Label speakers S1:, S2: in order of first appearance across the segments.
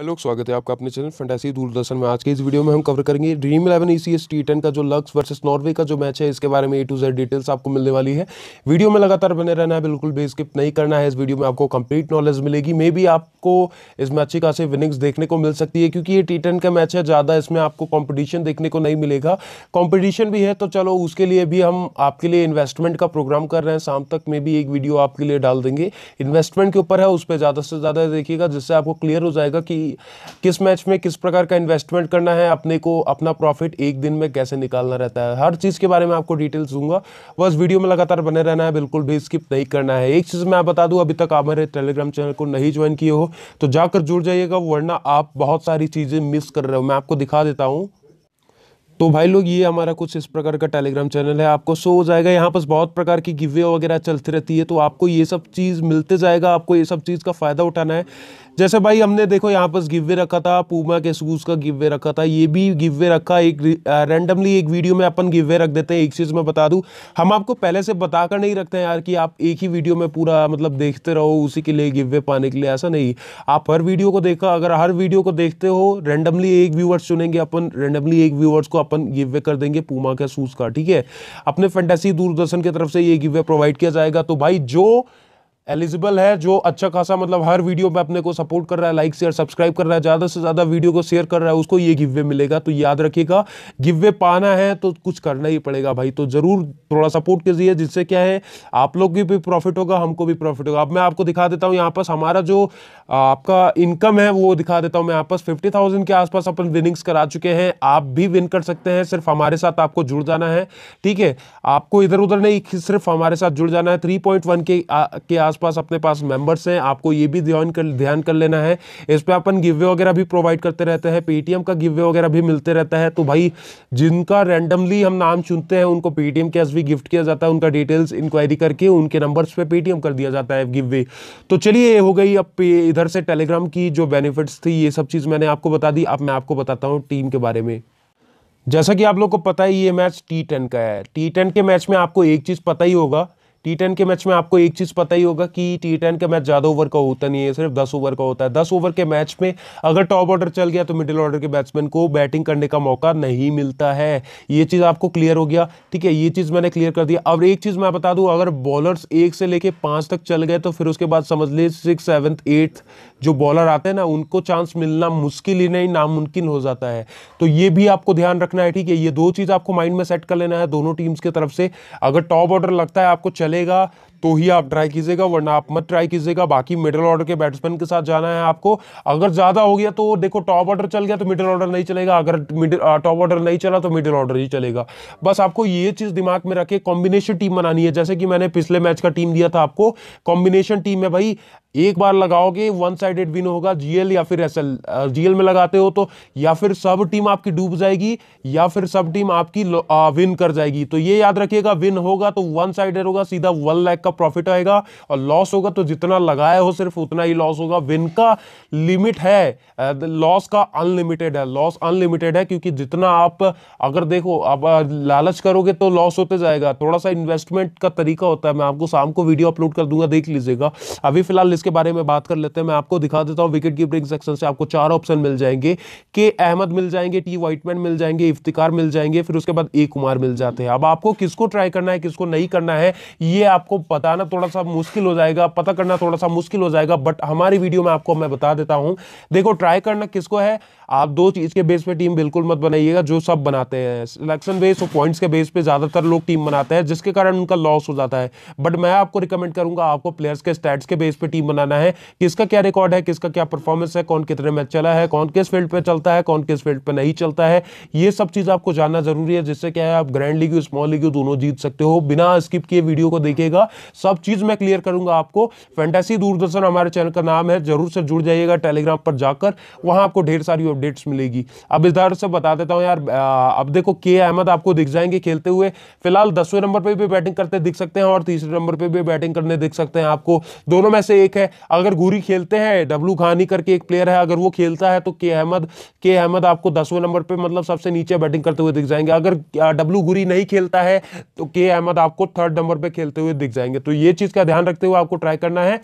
S1: Hello स्वागत है आपका अपने चैनल फंटेसी दूरदर्शन में। आज के इस वीडियो में हम कवर करेंगे Dream Eleven E C S T ten का जो लक्स वर्सेस नॉर्वे का जो मैच है, इसके बारे में ए टू जेड डिटेल्स आपको मिलने वाली है। वीडियो में लगातार बने रहना है, बिल्कुल भी स्किप नहीं करना है। इस वीडियो में आपको कंप्लीट नॉलेज मिलेगी। मे बी आपको इस मैच की खासी विनिंग्स देखने को मिल सकती है, क्योंकि ये टी टेन का मैच है, ज़्यादा इसमें आपको कॉम्पिटिशन देखने को नहीं मिलेगा। कॉम्पिटिशन भी है तो चलो उसके लिए भी हम आपके लिए इन्वेस्टमेंट का प्रोग्राम कर रहे हैं। शाम तक में भी एक वीडियो आपके लिए डाल देंगे। इन्वेस्टमेंट के ऊपर है, उस पर ज़्यादा से ज़्यादा देखिएगा, जिससे आपको क्लियर हो जाएगा कि किस मैच में किस प्रकार का इन्वेस्टमेंट करना है, अपने को अपना प्रॉफिट एक दिन में कैसे निकालना रहता है, हर चीज़ के बारे में आपको डिटेल्स दूँगा। बस वीडियो में लगातार बने रहना है, बिल्कुल भी स्किप नहीं करना है। एक चीज़ मैं बता दूँ, अभी तक आप मेरे टेलीग्राम चैनल को नहीं ज्वाइन किए हो तो जाकर जुड़ जाइएगा, वरना आप बहुत सारी चीज़ें मिस कर रहे हो। मैं आपको दिखा देता हूँ। तो भाई लोग, ये हमारा कुछ इस प्रकार का टेलीग्राम चैनल है। आपको शो हो जाएगा, यहाँ पर बहुत प्रकार की गिवे वगैरह चलती रहती है तो आपको ये सब चीज़ मिलते जाएगा, आपको ये सब चीज़ का फ़ायदा उठाना है। जैसे भाई हमने देखो यहाँ पर गिवे रखा था पूमा के शूज़ का गिवे रखा था, ये भी गिवे रखा, एक रैंडमली एक वीडियो में अपन गिवे रख देते हैं, एक चीज़ मैं बता दूँ, हम आपको पहले से बता कर नहीं रखते हैं यार कि आप एक ही वीडियो में पूरा मतलब देखते रहो, उसी के लिए गिवे पाने के लिए, ऐसा नहीं। आप हर वीडियो को देखा, अगर हर वीडियो को देखते हो रैंडमली एक व्यूवर्स चुनेंगे अपन रैंडमली एक व्यूवर्स को अपन गिवे कर देंगे पूमा के शूज़ का, ठीक है? अपने फैंटेसी दूरदर्शन की तरफ़ से ये गिवे प्रोवाइड किया जाएगा तो भाई जो एलिजिबल है जो अच्छा खासा मतलब हर वीडियो में अपने को सपोर्ट कर रहा है लाइक शेयर सब्सक्राइब कर रहा है ज़्यादा से ज़्यादा वीडियो को शेयर कर रहा है उसको ये गिवे मिलेगा। तो याद रखिएगा गिवे पाना है तो कुछ करना ही पड़ेगा भाई। तो ज़रूर थोड़ा सपोर्ट कीजिए जिससे क्या है आप लोग की भी प्रॉफिट होगा हमको भी प्रॉफिट होगा। अब मैं आपको दिखा देता हूँ यहाँ पास हमारा जो आपका इनकम है वो दिखा देता हूँ मैं यहाँ पर। फिफ्टी के आसपास अपन विनिंग्स करा चुके हैं आप भी विन कर सकते हैं सिर्फ़ हमारे साथ आपको जुड़ जाना है ठीक है? आपको इधर उधर नहीं सिर्फ़ हमारे साथ जुड़ जाना है थ्री के, के आसपास अपने पास मेंबर्स हैं, आपको ये भी ध्यान कर ध्यान कर लेना है। इस पर अपन गिवे वगैरह भी प्रोवाइड करते रहते हैं पेटीएम का गिवे वगैरह भी मिलते रहता है। तो भाई, जिनका रैंडमली हम नाम चुनते हैं, उनको पेटीएम कैश भी गिफ्ट किया जाता है, उनका डिटेल्स इंक्वायरी करके उनके नंबर्स पे पेटीएम कर दिया जाता है गिवे तो चलिए हो गई अब इधर से टेलीग्राम की जो बेनिफिट्स थी, ये सब चीज़ मैंने आपको बता दी। अब मैं आपको बताता हूँ टीम के बारे में। जैसा कि आप लोग को पता ही ये मैच टी टेन का है। टी टेन के मैच में आपको एक चीज़ पता ही होगा टी टेन के मैच में आपको एक चीज़ पता ही होगा कि टी टेन का मैच ज़्यादा ओवर का होता नहीं है, सिर्फ़ दस ओवर का होता है। दस ओवर के मैच में अगर टॉप ऑर्डर चल गया तो मिडिल ऑर्डर के बैट्समैन को बैटिंग करने का मौका नहीं मिलता है। ये चीज़ आपको क्लियर हो गया। ठीक है, ये चीज़ मैंने क्लियर कर दिया। अब एक चीज़ मैं बता दूँ, अगर बॉलर्स एक से लेकर पाँच तक चल गए तो फिर उसके बाद समझ लीजिए सिक्स सेवन्थ एट्थ जो बॉलर आते हैं ना, उनको चांस मिलना मुश्किल ही नहीं, नामुमकिन हो जाता है। तो ये भी आपको ध्यान रखना है, ठीक है? ये दो चीज़ आपको माइंड में सेट कर लेना है दोनों टीम्स की तरफ़ से। अगर टॉप ऑर्डर लगता है आपको चलेगा तो ही आप ट्राई कीजिएगा, वरना आप मत ट्राई कीजिएगा। बाकी मिडिल ऑर्डर के बैट्समैन के साथ जाना है आपको। अगर ज़्यादा हो गया तो देखो टॉप ऑर्डर चल गया तो मिडिल ऑर्डर नहीं चलेगा। अगर टॉप ऑर्डर नहीं चला तो मिडिल ऑर्डर ही चलेगा। बस आपको ये चीज़ दिमाग में रखे कॉम्बिनेशन टीम बनानी है। जैसे कि मैंने पिछले मैच का टीम दिया था आपको। कॉम्बिनेशन टीम में भाई। एक बार लगाओगे वन साइडेड विन होगा जीएल या फिर एसएल जीएल में लगाते हो तो या फिर सब टीम आपकी डूब जाएगी, या फिर सब टीम आपकी विन कर जाएगी। तो ये याद रखिएगा विन होगा तो वन साइडेड होगा, सीधा वन लाख का प्रॉफिट आएगा, और लॉस होगा तो जितना लगाया हो सिर्फ़ उतना ही लॉस होगा। विन का लिमिट है लॉस का अनलिमिटेड है। लॉस अनलिमिटेड है क्योंकि जितना आप, अगर देखो आप लालच करोगे तो लॉस होते जाएगा। थोड़ा सा इन्वेस्टमेंट का तरीका होता है, मैं आपको शाम को वीडियो अपलोड कर दूँगा, देख लीजिएगा। अभी फ़िलहाल इसके बारे में बात कर लेते हैं। मैं आपको दिखा देता हूँ विकेट कीपिंग सेक्शन से आपको चार ऑप्शन मिल जाएँगे। के अहमद मिल जाएँगे टी वाइटमैन मिल जाएँगे, इफ्तिकार मिल जाएँगे, फिर उसके बाद ए कुमार मिल जाते हैं। अब आपको किसको ट्राई करना है, किसको नहीं करना है, ये आपको बताना थोड़ा सा मुश्किल हो जाएगा, पता करना थोड़ा सा मुश्किल हो जाएगा बट हमारी वीडियो में आपको मैं बता देता हूँ। देखो ट्राई करना किसको है, आप दो चीज़ के बेस पे टीम बिल्कुल मत बनाइएगा, जो सब बनाते हैं। सिलेक्शन बेस और पॉइंट्स के बेस पे ज़्यादातर लोग टीम बनाते हैं, जिसके कारण उनका लॉस हो जाता है। बट मैं आपको रिकमेंड करूँगा, आपको प्लेयर्स के स्टैट्स के बेस पे टीम बनाना है किसका क्या रिकॉर्ड है, किसका क्या परफॉर्मेंस है, कौन कितने मैच चला है, कौन किस फ़ील्ड पे चलता है, कौन किस फ़ील्ड पे नहीं चलता है, ये सब चीज़ आपको जानना ज़रूरी है, जिससे क्या है, आप ग्रैंड लीग स्मॉल लीग दोनों जीत सकते हो। बिना स्किप किए वीडियो को देखेगा सब चीज़ मैं क्लियर करूँगा आपको। फैंटेसी दूरदर्शन हमारे चैनल का नाम है, ज़रूर से जुड़ जाइएगा टेलीग्राम पर जाकर, वहाँ आपको ढेर सारी अपडेट्स मिलेगी। अब इधर से बता देता हूँ यार अब देखो के अहमद आपको दिख जाएँगे खेलते हुए। फ़िलहाल दसवें नंबर पर भी बैटिंग करते दिख सकते हैं और तीसरे नंबर पर भी बैटिंग करने दिख सकते हैं आपको। दोनों में से एक अगर गुरी खेलते हैं, डब्लू खानी करके एक प्लेयर है, अगर वो खेलता है तो के अहमद के अहमद आपको दसवें नंबर पर मतलब सबसे नीचे बैटिंग करते हुए दिख जाएँगे। अगर डब्लू गुरी नहीं खेलता है तो के अहमद आपको थर्ड नंबर पर खेलते हुए दिख जाएँगे। तो ये चीज़ का ध्यान रखते हुए आपको ट्राई करना है।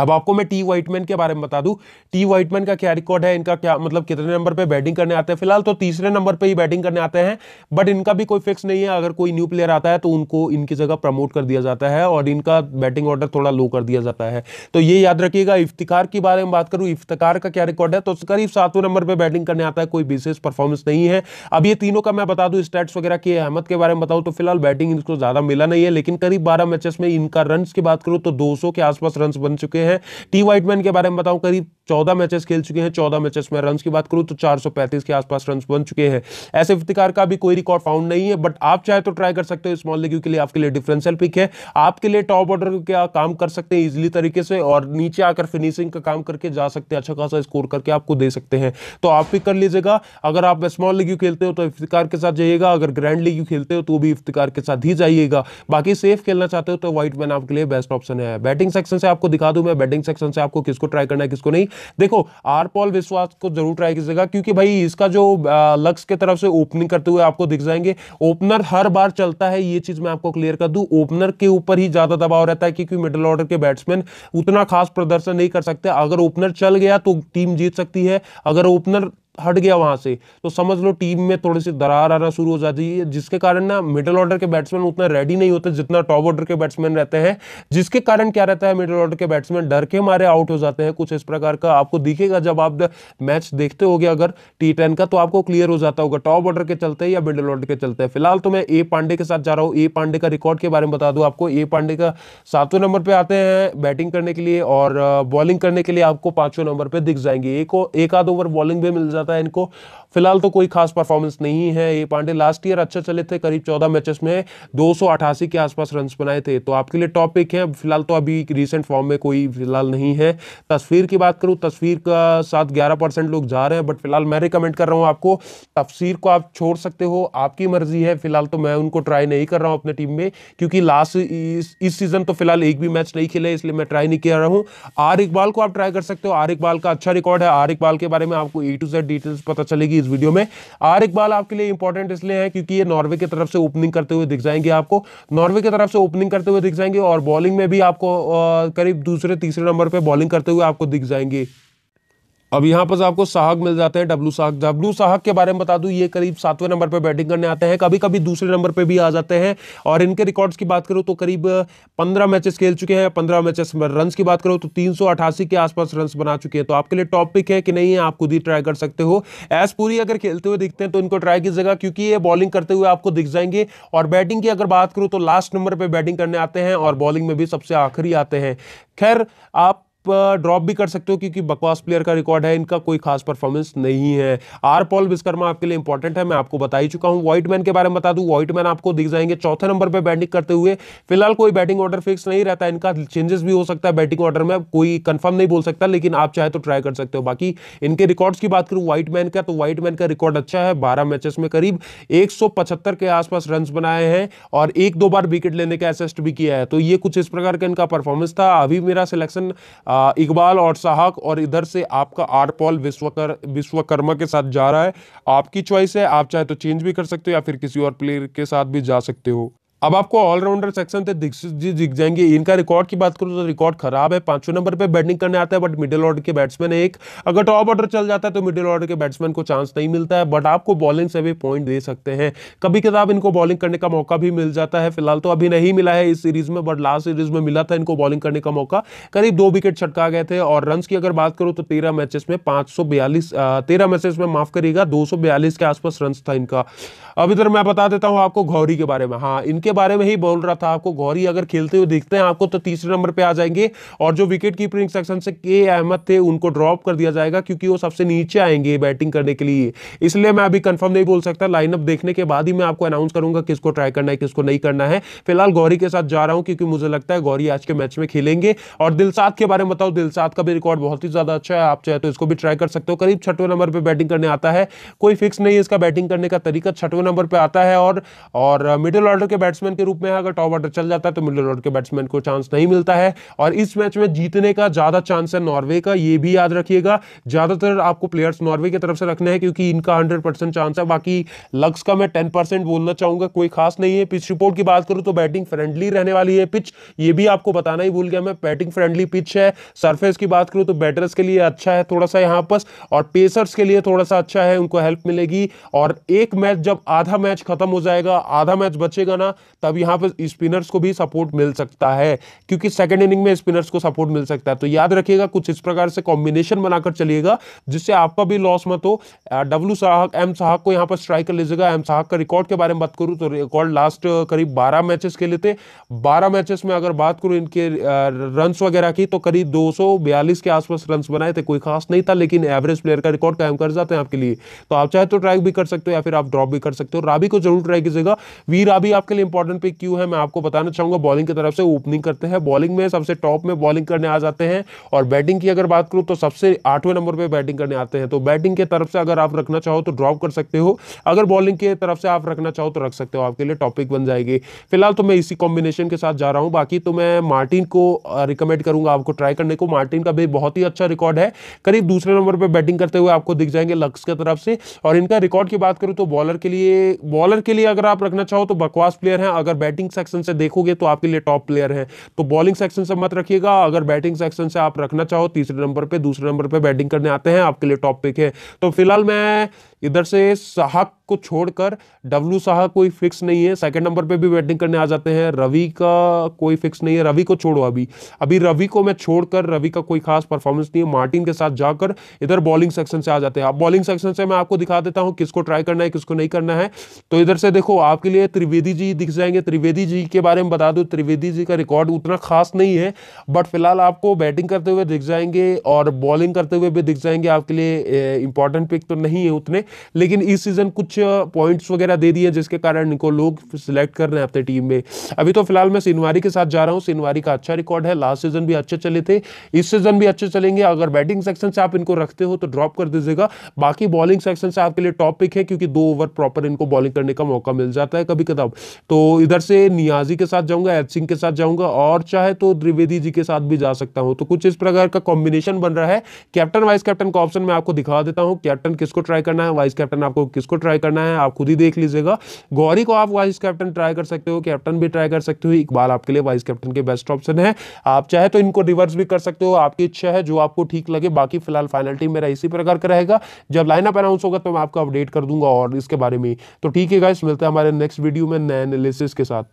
S1: अब आपको मैं टी वाइटमैन के बारे में बता दूँ। टी वाइटमैन का क्या रिकॉर्ड है? इनका क्या मतलब कितने नंबर पे बैटिंग करने आते हैं? फ़िलहाल तो तीसरे नंबर पे ही बैटिंग करने आते हैं बट इनका भी कोई फिक्स नहीं है। अगर कोई न्यू प्लेयर आता है तो उनको इनकी जगह प्रमोट कर दिया जाता है और इनका बैटिंग ऑर्डर थोड़ा लो कर दिया जाता है। तो ये याद रखिएगा इफ्तिकार के बारे में बात करूँ इफ्तिकार का क्या रिकॉर्ड है? तो करीब सातवें नंबर पर बैटिंग करने आता है, कोई विशेष परफॉर्मेंस नहीं है। अब ये तीनों का मैं बता दूँ स्टैट्स वगैरह की अहमद के बारे में बताऊँ तो फ़िलहाल बैटिंग इनको ज़्यादा मिला नहीं है, लेकिन करीब बारह मैचेस में इनका रन की बात करूँ तो दो सौ के आसपास रन बन चुके हैं। टी वाइटमैन के बारे में बताऊँ करीब चौदह मैचेस खेल चुके हैं, चौदह मैचेस में रन की बात करूँ तो चार सौ पैंतीस के आसपास रन बन चुके हैं। ऐसे इफ्तिकार का भी कोई रिकॉर्ड फाउंड नहीं है बट आप चाहे तो ट्राई कर सकते हो स्मॉल लीग के लिए, आपके लिए डिफरेंशियल पिक है। आपके लिए टॉप ऑर्डर का काम कर सकते हैं इजिली तरीके से, और नीचे आकर फिनिशिंग का काम करके जा सकते हैं अच्छा खासा स्कोर करके आपको दे सकते हैं। तो आप पिक कर लीजिएगा। अगर आप स्मॉल लीग खेलते हो तो इफ्तिकार के साथ जाइएगा, अगर ग्रैंड लीग खेलते हो तो भी इफ्तिकार के साथ ही जाइएगा। बाकी सेफ़ खेलना चाहते हो तो व्हाइट मैन आपके लिए बेस्ट ऑप्शन है। बैटिंग सेक्शन से आपको दिखा दूँ मैं बैटिंग सेक्शन से आपको किसको ट्राई करना है, किसको नहीं। देखो, आर पॉल विश्वास को ज़रूर ट्राई कीजिएगा, क्योंकि भाई इसका जो लक्ष्य के तरफ़ से ओपनिंग करते हुए आपको दिख जाएँगे। ओपनर हर बार चलता है, ये चीज़ मैं आपको क्लियर कर दूँ। ओपनर के ऊपर ही ज़्यादा दबाव रहता है, क्योंकि मिडिल ऑर्डर के बैट्समैन उतना खास प्रदर्शन नहीं कर सकते। अगर ओपनर चल गया तो टीम जीत सकती है। अगर ओपनर हट गया वहाँ से। तो समझ लो टीम में थोड़ी सी दरार आना शुरू हो जाती है, जिसके कारण ना मिडिल ऑर्डर के बैट्समैन उतना रेडी नहीं होते जितना टॉप ऑर्डर के बैट्समैन रहते हैं, जिसके कारण क्या रहता है मिडिल ऑर्डर के बैट्समैन डर के मारे आउट हो जाते हैं, कुछ इस प्रकार का आपको दिखेगा जब आप मैच देखते हो अगर टी का तो आपको क्लियर हो जाता होगा टॉप ऑर्डर के चलते या मिडिल ऑर्डर के चलते। फ़िलहाल तो मैं ए पांडे के साथ जा रहा हूँ ए पांडे का रिकॉर्ड के बारे में बता दू आपको। ए पांडे का सातवें नंबर पर आते हैं बैटिंग करने के लिए और बॉलिंग करने के लिए आपको पाँचवें नंबर पर दिख जाएँगे। एक आध ओवर बॉलिंग भी मिल जाता है इनको। फ़िलहाल तो कोई खास परफॉर्मेंस नहीं है ये पांडे। लास्ट ईयर अच्छे चले थे, करीब चौदह मैचेस में दो सौ अठासी के आसपास रन बनाए थे। तो आपके लिए टॉपिक है, फ़िलहाल तो अभी रिसेंट फॉर्म में कोई फ़िलहाल नहीं है। तस्वीर की बात करूँ, तस्वीर का साथ ग्यारह लोग जा रहे हैं बट फ़िलहाल मैं रिकमेंड कर रहा हूँ आपको, तफसीर को आप छोड़ सकते हो, आपकी मर्ज़ी है। फ़िलहाल तो मैं उनको ट्राई नहीं कर रहा हूँ अपने टीम में, क्योंकि लास्ट इस सीज़न तो फ़िलहाल एक भी मैच नहीं खेले, इसलिए मैं ट्राई नहीं कर रहा हूँ। आर इकबाल को आप ट्राई कर सकते हो। आर इकबाल का अच्छा रिकॉर्ड है। आर इकबाल के बारे में आपको ए टू जेड डिटेल्स पता चलेगी इस वीडियो में। आर इकबाल आपके लिए इंपॉर्टेंट इसलिए है क्योंकि ये नॉर्वे की तरफ़ से ओपनिंग करते हुए दिख जाएँगे आपको। नॉर्वे की तरफ़ से ओपनिंग करते हुए दिख जाएँगे और बॉलिंग में भी आपको करीब दूसरे, तीसरे नंबर पर बॉलिंग करते हुए आपको दिख जाएँगे। अब यहाँ पर आपको साहक मिल जाते हैं डब्लू साहक। डब्लू साहक के बारे में बता दूँ, ये करीब सातवें नंबर पर बैटिंग करने आते हैं। कभी कभी दूसरे नंबर पर भी आ जाते हैं। और इनके रिकॉर्ड्स की बात करूँ तो करीब पंद्रह मैचेस खेल चुके हैं, पंद्रह मैचेस में रन की बात करो तो तीन सौ अठासी के आसपास रन बना चुके हैं। तो आपके लिए टॉप पिक है कि नहीं है, आप खुद ही ट्राई कर सकते हो। एस पूरी अगर खेलते हुए दिखते हैं तो इनको ट्राई कीजिएगा, क्योंकि ये बॉलिंग करते हुए आपको दिख जाएँगे। और बैटिंग की अगर बात करूँ तो लास्ट नंबर पर बैटिंग करने आते हैं और बॉलिंग में भी सबसे आखिरी आते हैं। खैर, आप ड्रॉप भी कर सकते हो क्योंकि बकवास प्लेयर का रिकॉर्ड है, इनका कोई खास परफॉर्मेंस नहीं है। आर पॉल विस्कर्मा आपके लिए इंपॉर्टेंट है, मैं आपको बता ही चुका हूँ। व्हाइट मैन के बारे में बता दूँ व्हाइट मैन आपको दिख जाएँगे चौथे नंबर पर बैटिंग करते हुए। फ़िलहाल कोई बैटिंग ऑर्डर फिक्स नहीं रहता, इनका चेंजेस भी हो सकता है बैटिंग ऑर्डर में, कोई कंफर्म नहीं बोल सकता, लेकिन आप चाहे तो ट्राई कर सकते हो। बाकी इनके रिकॉर्ड्स की बात करूँ व्हाइट मैन का तो व्हाइट मैन का रिकॉर्ड अच्छा है, बारह मैचेस में करीब एक सौ पचहत्तर के आसपास रन बनाए हैं और एक दो बार विकेट लेने का असिस्ट भी किया है। तो ये कुछ इस प्रकार का इनका परफॉर्मेंस था। अभी मेरा सिलेक्शन इकबाल और साहक और इधर से आपका आर पॉल विश्वकर, विश्वकर्मा के साथ जा रहा है। आपकी चॉइस है, आप चाहे तो चेंज भी कर सकते हो या फिर किसी और प्लेयर के साथ भी जा सकते हो। अब आपको ऑलराउंडर सेक्शन से दिख दिख जाएँगे। इनका रिकॉर्ड की बात करूँ तो रिकॉर्ड खराब है पाँचवें नंबर पे बैटिंग करने आता है बट मिडिल ऑर्डर के बैट्समैन एक। अगर टॉप ऑर्डर चल जाता है तो मिडिल ऑर्डर के बैट्समैन को चांस नहीं मिलता है बट आपको बॉलिंग से भी पॉइंट दे सकते हैं। कभी कदार इनको बॉलिंग करने का मौका भी मिल जाता है, फ़िलहाल तो अभी नहीं मिला है इस सीरीज़ में बट लास्ट सीरीज़ में मिला था इनको बॉलिंग करने का मौका। करीब दो विकेट छटका गए थे, और रन की अगर बात करूँ तो तेरह मैचेस में पाँच तेरह मैचेस में माफ़ करिएगा, दो सौ बयालीस के आसपास रन था इनका। अब इधर मैं बता देता हूँ आपको गौरी के बारे में। हाँ इनके बारे में ही बोल रहा था आपको। गौरी, अगर खेलते हुए दिखते हैं, आपको तो तीसरे नंबर पे आ जाएँगे। और जो विकेट कीपरिंग सेक्शन से के अहमद थे, उनको ड्रॉप कर दिया जाएगा, क्योंकि वो सबसे नीचे आएँगे बैटिंग करने के लिए। इसलिए मैं अभी कंफर्म नहीं बोल सकता। लाइनअप देखने के बाद ही मैं आपको अनाउंस करूँगा किसको ट्राई करना है, किसको नहीं करना है। फ़िलहाल गौरी के साथ जा रहा हूँ, क्योंकि मुझे लगता है गौरी आज के मैच में खेलेंगे। और दिलसाद के बारे में बताओ दिलसाद का भी रिकॉर्ड बहुत ही ज़्यादा अच्छा है। आप चाहे तो इसको भी ट्राई कर सकते हो। करीब छठवें नंबर पर बैटिंग करने आता है। कोई फिक्स नहीं है इसका बैटिंग करने का तरीका। छठवें नंबर पर आता है और और मिडिल ऑर्डर के बैट्समैन के रूप में अगर टॉप ऑर्डर चल जाता है तो मिडिल ऑर्डर के बैट्समैन को चांस नहीं मिलता है। और इस मैच में जीतने का ज़्यादा चांस है नॉर्वे का, ये भी याद रखिएगा। ज़्यादातर आपको प्लेयर्स नॉर्वे की तरफ़ से रखने हैं क्योंकि इनका हंड्रेड चांस है। बाकी लक्स का मैं टेन बोलना चाहूँगा, कोई खास नहीं है। पिच रिपोर्ट की बात करूँ तो बैटिंग फ्रेंडली रहने वाली है पिच ये भी आपको बताना ही भूल गया मैं बैटिंग फ्रेंडली पिच है। सरफेस की बात करूँ तो बैटर्स के लिए अच्छा है थोड़ा सा यहाँ पर, और पेसर्स के लिए थोड़ा सा अच्छा है, उनको हेल्प मिलेगी। और एक मैच जब आधा मैच खत्म हो जाएगा, आधा मैच बचेगा ना तब यहाँ पर स्पिनर्स को भी सपोर्ट मिल सकता है, क्योंकि सेकेंड इनिंग में स्पिनर्स को सपोर्ट मिल सकता है। तो याद रखिएगा, कुछ इस प्रकार से कॉम्बिनेशन बनाकर चलिएगा, जिससे आपका भी लॉस मत हो। डब्ल्यू साहक एम साहक को यहाँ पर स्ट्राइक कर लीजिएगा। एम साहक का रिकॉर्ड के बारे में बात करूँ तो रिकॉर्ड लास्ट करीब बारह मैचेस लिए थे। बारह मैचेस में अगर बात करूँ इनके रन वगैरह की तो करीब दो सौ बयालीस के आसपास रन बनाए थे। कोई खास नहीं था, लेकिन एवरेज प्लेयर का रिकॉर्ड कायम कर जाते हैं आपके लिए। तो आप चाहे तो ट्राई भी कर सकते हो या फिर आप ड्रॉप भी कर सकते हो। राबी को ज़रूर ट्राई कीजिएगा। वी राबी आपके लिए पिक क्यों है, मैं आपको बताना चाहूँगा। बॉलिंग की तरफ़ से ओपनिंग करते हैं। बॉलिंग में सबसे टॉप में बॉलिंग करने आ जाते हैं। और बैटिंग की अगर बात करूँ तो सबसे आठवें नंबर पर बैटिंग करने आते हैं। तो बैटिंग की तरफ़ से अगर आप रखना चाहो तो ड्रॉप कर सकते हो। अगर बॉलिंग की तरफ़ से आप रखना चाहो तो रख सकते हो। आपके लिए टॉपिक बन जाएगी। फ़िलहाल तो मैं इसी कॉम्बिनेशन के साथ जा रहा हूँ। बाकी तो मैं मार्टिन को रिकमेंड करूँगा आपको ट्राई करने को। मार्टिन का भी बहुत ही अच्छा रिकॉर्ड है। करीब दूसरे नंबर पर बैटिंग करते हुए आपको दिख जाएँगे लक्स की तरफ़ से। और इनका रिकॉर्ड की बात करूँ तो बॉलर के लिए बॉलर के लिए अगर आप रखना चाहो तो बकवास प्लेयर है। अगर बैटिंग सेक्शन से देखोगे तो आपके लिए टॉप प्लेयर है। तो बॉलिंग सेक्शन से मत रखिएगा, अगर बैटिंग सेक्शन से आप रखना चाहो, तीसरे नंबर पर दूसरे नंबर पर बैटिंग करने आते हैं, आपके लिए टॉप पिक है। तो फ़िलहाल मैं इधर से साहक को छोड़कर डब्लू साहा कोई फिक्स नहीं है। सेकंड नंबर पे भी बैटिंग करने आ जाते हैं। रवि का कोई फिक्स नहीं है। रवि को छोड़ो अभी। अभी रवि को मैं छोड़कर, रवि का कोई खास परफॉर्मेंस नहीं है। मार्टिन के साथ जाकर इधर बॉलिंग सेक्शन से आ जाते हैं। अब बॉलिंग सेक्शन से मैं आपको दिखा देता हूँ किसको ट्राई करना है, किसको नहीं करना है। तो इधर से देखो, आपके लिए त्रिवेदी जी दिख जाएँगे। त्रिवेदी जी के बारे में बता दो। त्रिवेदी जी का रिकॉर्ड उतना खास नहीं है बट फ़िलहाल आपको बैटिंग करते हुए दिख जाएँगे और बॉलिंग करते हुए भी दिख जाएँगे। आपके लिए इंपॉर्टेंट पिक तो नहीं है उतने। लेकिन इस सीज़न कुछ पॉइंट्स वगैरह दे दिए जिसके कारण इनको लोग सिलेक्ट कर रहे हैं अपने टीम में। अभी तो फ़िलहाल मैं सिनवारी के साथ जा रहा हूँ। सिनवारी का अच्छा रिकॉर्ड है। लास्ट सीज़न भी अच्छे चले थे। इस सीज़न भी अच्छे चलेंगे। अगर बैटिंग सेक्शन से आप इनको रखते हो तो ड्रॉप कर दीजिएगा। बाकी बॉलिंग सेक्शन से आपके लिए टॉप पिक है क्योंकि दो ओवर प्रॉपर इनको बॉलिंग करने का मौका मिल जाता है कभी कदाब तो इधर से नियाजी के साथ जाऊँगा, एच सिंह के साथ जाऊँगा और चाहे तो द्विवेदी जी के साथ भी जा सकता हूँ। तो कुछ इस प्रकार का कॉम्बिनेशन बन रहा है। कैप्टन वाइस कैप्टन का ऑप्शन मैं आपको दिखा देता हूँ। कैप्टन किसको ट्राई करना है? वाइस कैप्टन आपको किसको ट्राई करना है, आप खुद ही देख लीजिएगा। गौरी को आप वाइस कैप्टन ट्राई कर सकते हो कैप्टन भी ट्राई कर सकते हो। इकबाल आपके लिए वाइस कैप्टन के बेस्ट ऑप्शन है। आप चाहे तो इनको रिवर्स भी कर सकते हो, आपकी इच्छा है, जो आपको ठीक लगे, बाकी फ़िलहाल फाइनल टीम मेरा इसी प्रकार का रहेगा। जब लाइनअप अनाउंस होगा तो मैं आपको अपडेट कर दूँगा और इसके बारे में। तो ठीक है गाइस मिलते हैं हमारे नेक्स्ट वीडियो में नए एनालिसिस के साथ।